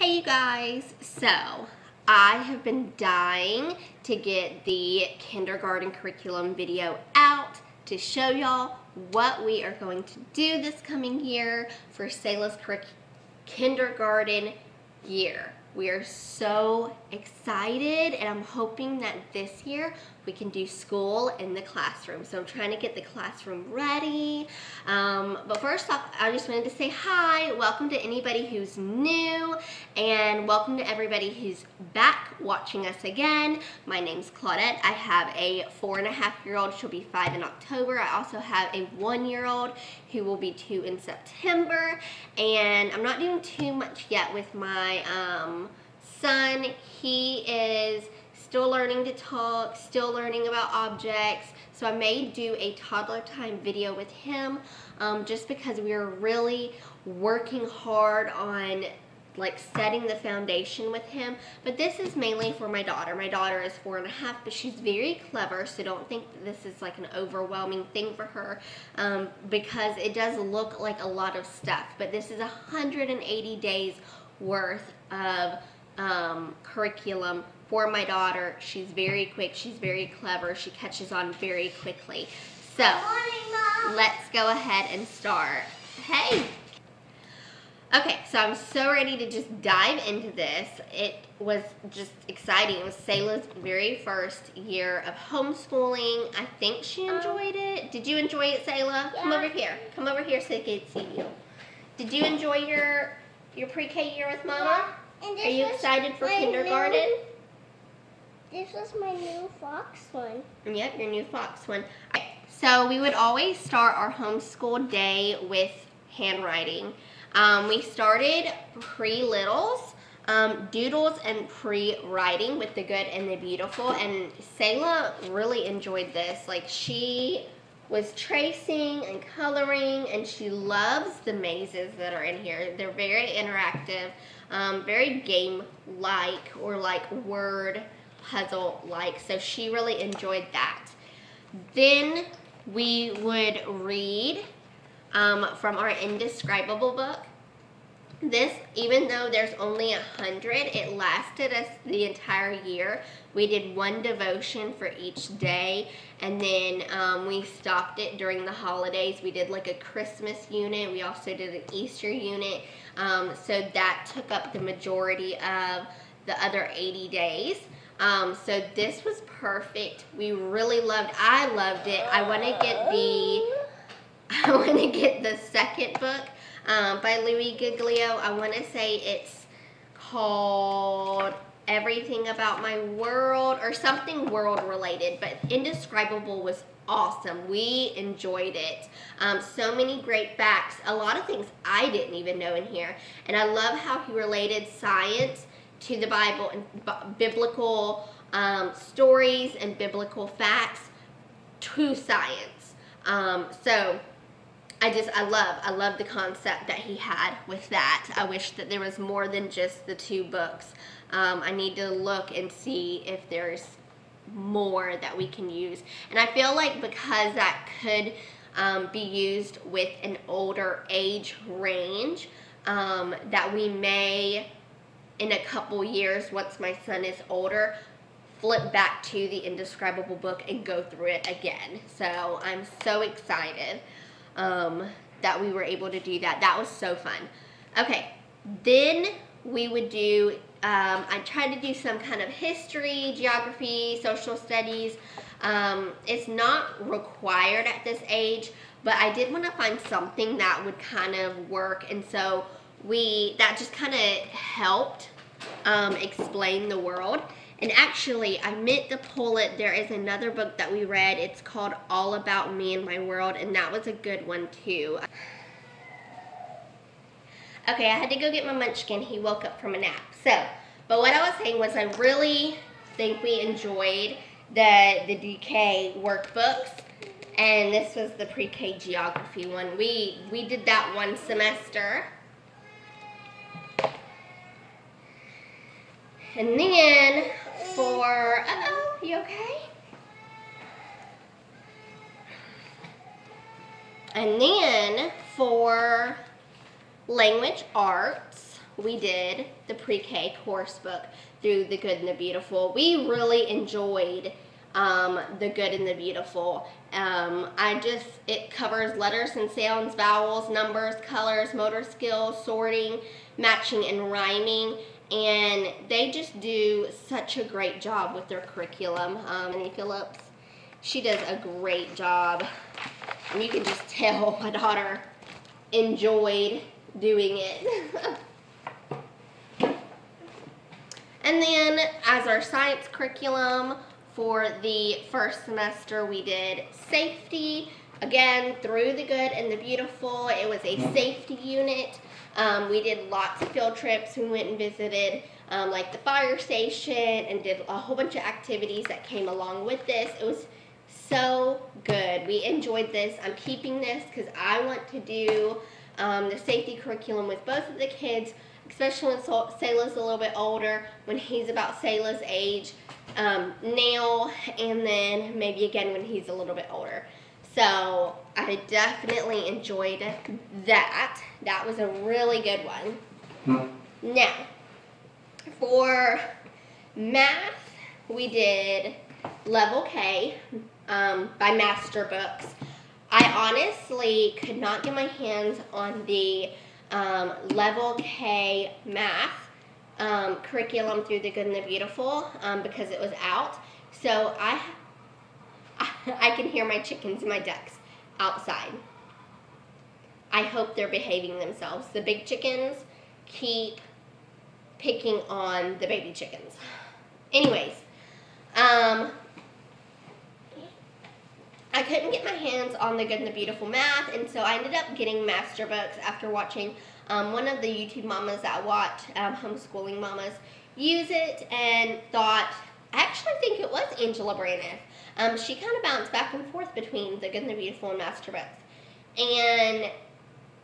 Hey you guys, so I have been dying to get the kindergarten curriculum video out to show y'all what we are going to do this coming year for Selah's kindergarten year. We are so excited and I'm hoping that this year we can do school in the classroom. So I'm trying to get the classroom ready. Um, but first off, I just wanted to say hi. Welcome to anybody who's new and welcome to everybody who's back watching us again. My name's Claudette. I have a four and a half year old. She'll be five in October. I also have a one year old who will be two in September. And I'm not doing too much yet with my um, son. He is still learning to talk, still learning about objects. So I may do a toddler time video with him um, just because we are really working hard on like setting the foundation with him. But this is mainly for my daughter. My daughter is four and a half, but she's very clever, so don't think this is like an overwhelming thing for her um, because it does look like a lot of stuff. But this is 180 days worth of um, curriculum for my daughter. She's very quick. She's very clever. She catches on very quickly. So morning, let's go ahead and start. Hey. Okay, so I'm so ready to just dive into this. It was just exciting. It was Selah's very first year of homeschooling. I think she um, enjoyed it. Did you enjoy it, Selah? Yeah. Come over here. Come over here so they can see you. Did you enjoy your your pre-K year with Mama? Yeah. Are you excited for kindergarten? New this was my new Fox one. Yep, your new Fox one. So we would always start our homeschool day with handwriting. Um, we started pre-littles, um, doodles and pre-writing with the good and the beautiful. And Selah really enjoyed this. Like she was tracing and coloring and she loves the mazes that are in here. They're very interactive, um, very game-like or like word puzzle-like. So she really enjoyed that. Then we would read um, from our Indescribable book. This, even though there's only a hundred, it lasted us the entire year. We did one devotion for each day, and then um, we stopped it during the holidays. We did like a Christmas unit. We also did an Easter unit. Um, so that took up the majority of the other 80 days. Um, so this was perfect. We really loved, I loved it. I want to get the, I want to get the second book um, by Louie Giglio. I want to say it's called Everything About My World or something world related, but Indescribable was awesome. We enjoyed it. Um, so many great facts. A lot of things I didn't even know in here. And I love how he related science to the Bible and biblical um, stories and biblical facts to science. Um, so I just, I love, I love the concept that he had with that. I wish that there was more than just the two books. Um, I need to look and see if there's more that we can use. And I feel like because that could um, be used with an older age range, um, that we may in a couple years, once my son is older, flip back to the indescribable book and go through it again. So I'm so excited um, that we were able to do that. That was so fun. Okay, then we would do, um, I tried to do some kind of history, geography, social studies. Um, it's not required at this age, but I did want to find something that would kind of work. And so we that just kind of helped um, explain the world. And actually, I meant to pull it. There is another book that we read. It's called All About Me and My World, and that was a good one too. Okay, I had to go get my munchkin. He woke up from a nap. So, but what I was saying was I really think we enjoyed the, the DK workbooks. And this was the pre-K geography one. We, we did that one semester. And then uh-oh, you okay? And then for language arts, we did the pre-K course book through The Good and the Beautiful. We really enjoyed um, The Good and the Beautiful. Um, I just, it covers letters and sounds, vowels, numbers, colors, motor skills, sorting, matching, and rhyming. And they just do such a great job with their curriculum. Um, Jenny Phillips, she does a great job. And you can just tell my daughter enjoyed doing it. and then as our science curriculum, for the first semester, we did safety. Again, through the good and the beautiful. It was a safety unit. Um, we did lots of field trips. We went and visited um, like the fire station and did a whole bunch of activities that came along with this. It was so good. We enjoyed this. I'm keeping this because I want to do um, the safety curriculum with both of the kids, especially when Selah's a little bit older, when he's about Selah's age um, now and then maybe again when he's a little bit older. So I definitely enjoyed that. That was a really good one. Now, for math, we did Level K um, by Master Books. I honestly could not get my hands on the um, Level K math um, curriculum through the Good and the Beautiful um, because it was out. So I, I can hear my chickens and my ducks outside. I hope they're behaving themselves. The big chickens keep picking on the baby chickens. Anyways, um, I couldn't get my hands on the Good and the Beautiful math, and so I ended up getting master books after watching um, one of the YouTube mamas that I watch, um, homeschooling mamas, use it and thought, I actually think it was Angela Braniff. Um, she kind of bounced back and forth between The Good and the Beautiful and Master Books. And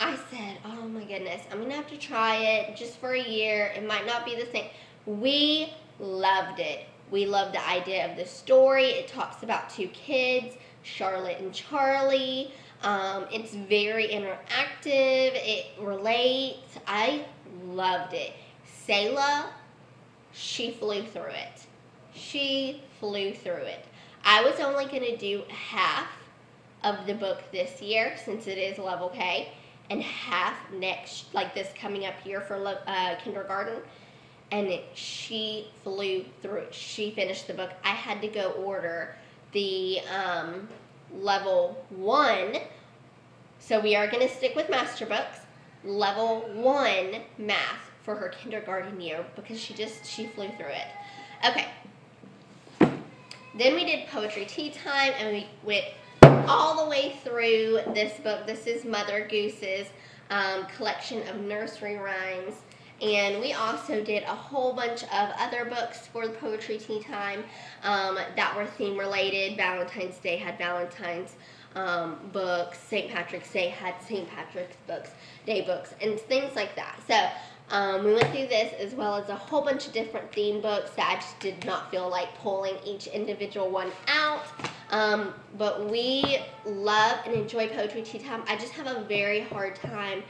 I said, oh my goodness, I'm going to have to try it just for a year. It might not be the same. We loved it. We loved the idea of the story. It talks about two kids, Charlotte and Charlie. Um, it's very interactive. It relates. I loved it. Selah, she flew through it. She flew through it. I was only going to do half of the book this year since it is level K and half next, like this coming up here for uh, kindergarten. And it, she flew through. She finished the book. I had to go order the um, level one. So we are going to stick with master books. Level one math for her kindergarten year because she just, she flew through it. Okay. Then we did poetry tea time and we went all the way through this book. This is Mother Goose's um, collection of nursery rhymes. And we also did a whole bunch of other books for the Poetry Tea Time um, that were theme related. Valentine's Day had Valentine's um, books. St. Patrick's Day had St. Patrick's books, day books, and things like that. So um, we went through this as well as a whole bunch of different theme books that I just did not feel like pulling each individual one out. Um, but we love and enjoy Poetry Tea Time. I just have a very hard time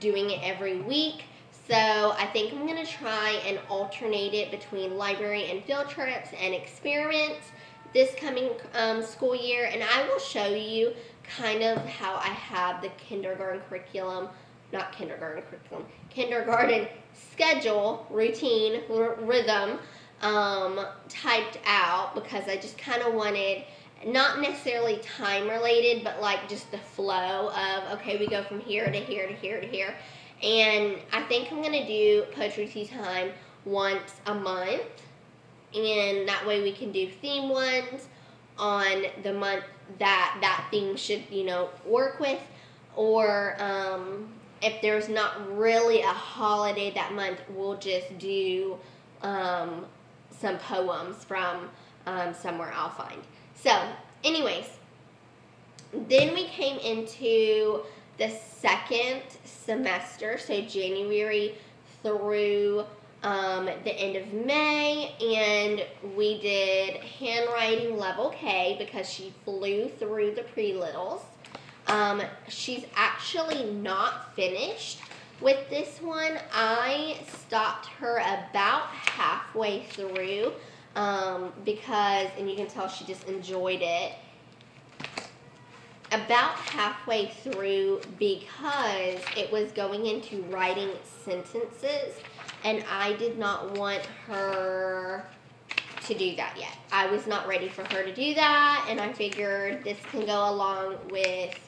doing it every week. So I think I'm going to try and alternate it between library and field trips and experiments this coming um, school year. And I will show you kind of how I have the kindergarten curriculum, not kindergarten curriculum, kindergarten schedule, routine, rhythm um, typed out because I just kind of wanted not necessarily time related, but like just the flow of, okay, we go from here to here to here to here. And I think I'm going to do Poetry Tea Time once a month. And that way we can do theme ones on the month that that theme should, you know, work with. Or um, if there's not really a holiday that month, we'll just do um, some poems from um, somewhere I'll find. So, anyways, then we came into the second semester, so January through um, the end of May, and we did handwriting level K because she flew through the pre-littles. Um, she's actually not finished With this one, I stopped her about halfway through um, because, and you can tell she just enjoyed it. About halfway through because it was going into writing sentences and I did not want her to do that yet. I was not ready for her to do that and I figured this can go along with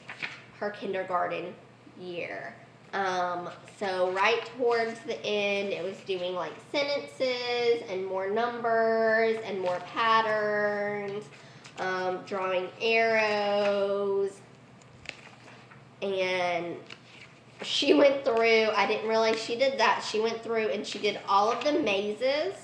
her kindergarten year. Um, so right towards the end, it was doing like sentences and more numbers and more patterns, um, drawing arrows, and she went through, I didn't realize she did that. She went through and she did all of the mazes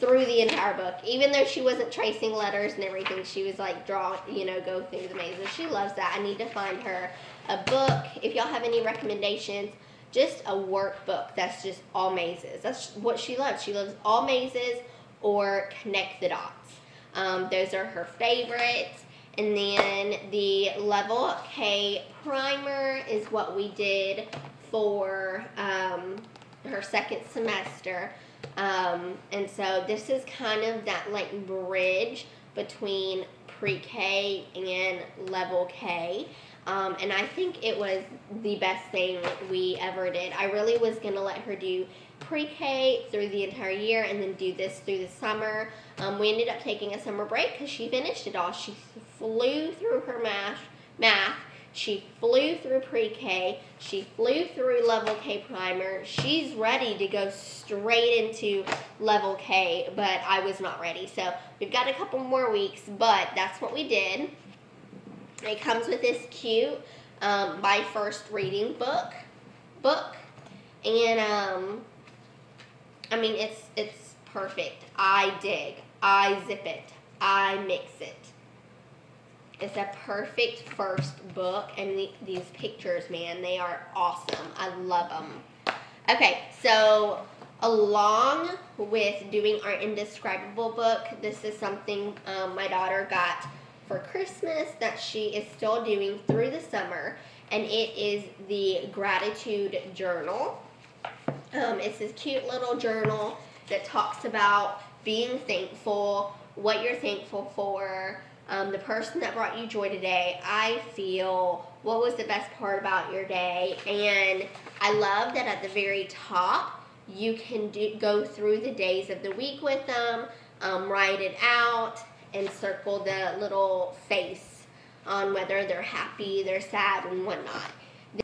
through the entire book. Even though she wasn't tracing letters and everything, she was like draw, you know, go through the mazes. She loves that. I need to find her a book. If y'all have any recommendations, just a workbook that's just all mazes. That's what she loves. She loves all mazes or connect the dots. Um, those are her favorites. And then the level K primer is what we did for um, her second semester. Um, and so this is kind of that like bridge between pre-K and level K. Um, and I think it was the best thing we ever did. I really was going to let her do pre-K through the entire year and then do this through the summer. Um, we ended up taking a summer break because she finished it all. She flew through her math, math she flew through pre-K. She flew through level K primer. She's ready to go straight into level K, but I was not ready. So we've got a couple more weeks, but that's what we did. It comes with this cute um, my first reading book, book, and um, I mean it's it's perfect. I dig. I zip it. I mix it. It's a perfect first book, and the, these pictures, man, they are awesome. I love them. Okay, so along with doing our indescribable book, this is something um, my daughter got for Christmas that she is still doing through the summer, and it is the gratitude journal. Um, it's this cute little journal that talks about being thankful, what you're thankful for, um, the person that brought you joy today. I feel what was the best part about your day, and I love that at the very top you can do, go through the days of the week with them, um, write it out, and circle the little face on whether they're happy, they're sad, and whatnot.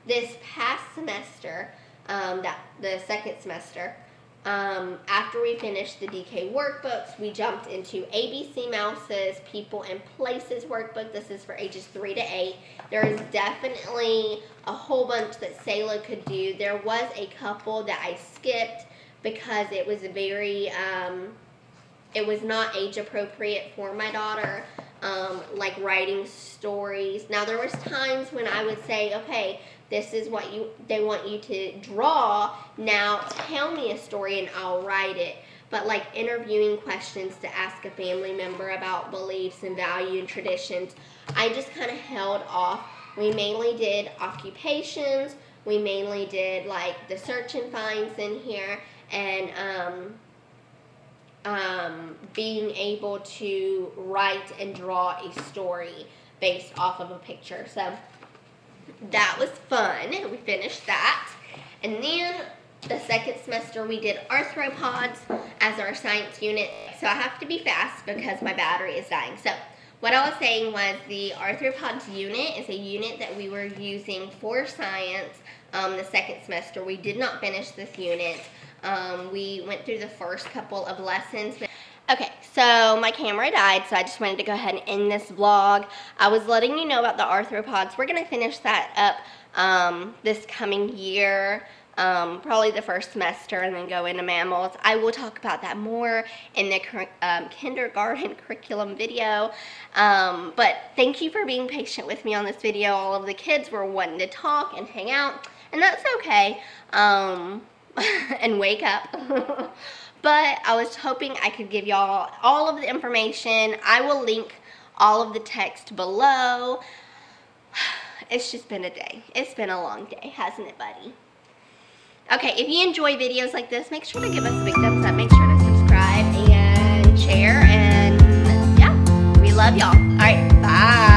This past semester, um, that the second semester, um, after we finished the DK workbooks, we jumped into ABC Mouse's People and Places workbook. This is for ages 3 to 8. There is definitely a whole bunch that Selah could do. There was a couple that I skipped because it was very, um, it was not age appropriate for my daughter. Um, like writing stories. Now there was times when I would say, okay, this is what you they want you to draw. Now tell me a story and i'll write it. But like interviewing questions to ask a family member about beliefs and value and traditions i just kind of held off. We mainly did occupations. We mainly did like the search and finds in here. And um, um, being able to write and draw a story based off of a picture so that was fun. We finished that. And then the second semester we did arthropods as our science unit. So I have to be fast because my battery is dying. So what I was saying was the arthropods unit is a unit that we were using for science um, the second semester. We did not finish this unit. Um, we went through the first couple of lessons. Okay, so my camera died, so I just wanted to go ahead and end this vlog. I was letting you know about the arthropods. We're going to finish that up um, this coming year, um, probably the first semester, and then go into mammals. I will talk about that more in the um, kindergarten curriculum video. Um, but thank you for being patient with me on this video. All of the kids were wanting to talk and hang out, and that's okay, um, and wake up. But I was hoping I could give y'all all of the information. I will link all of the text below. it's just been a day. It's been a long day, hasn't it, buddy? Okay, if you enjoy videos like this, make sure to give us a big thumbs up. Make sure to subscribe and share. And yeah, we love y'all. All right, bye.